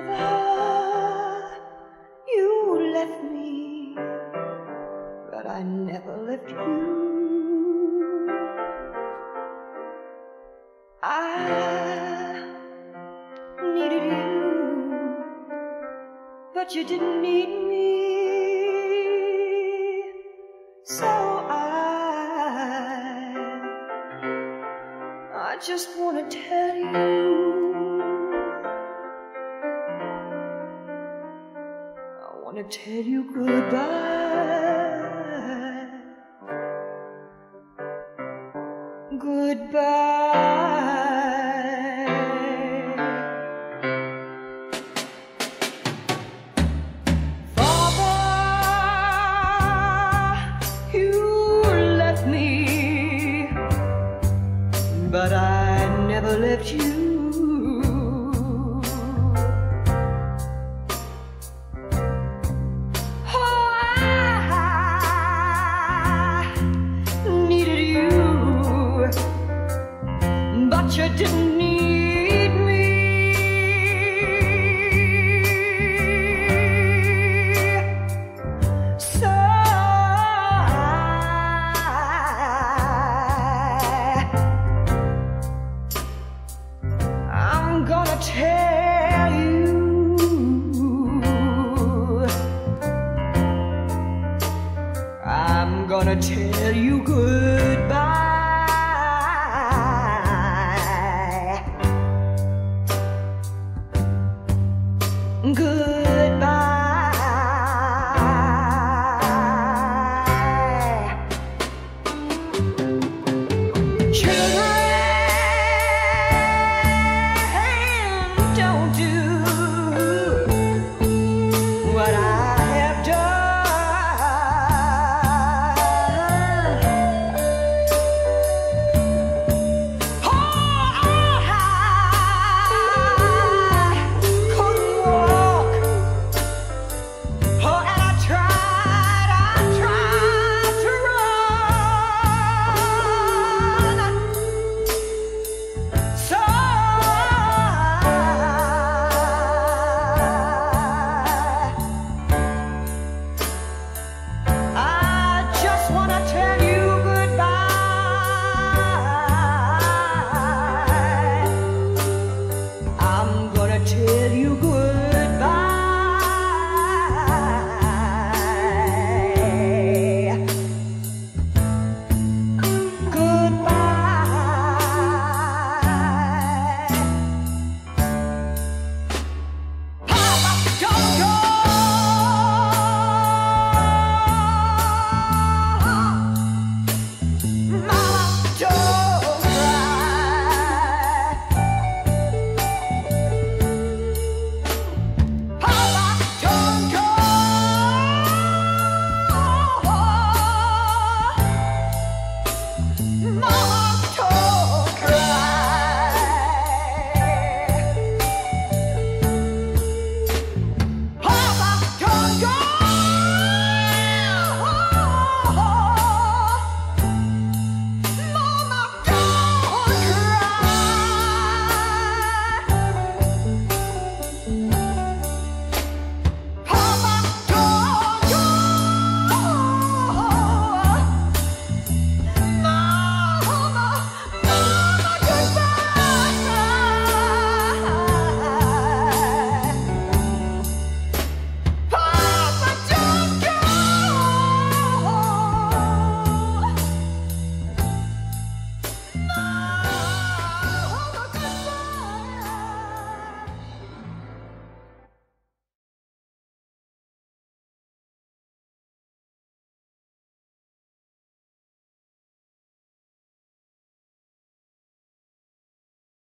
Mother, you left me, but I never left you. I needed you, but you didn't need me. So I, I just want to tell you. To tell you goodbye. Goodbye. Father, you left me, but I never left you. didn't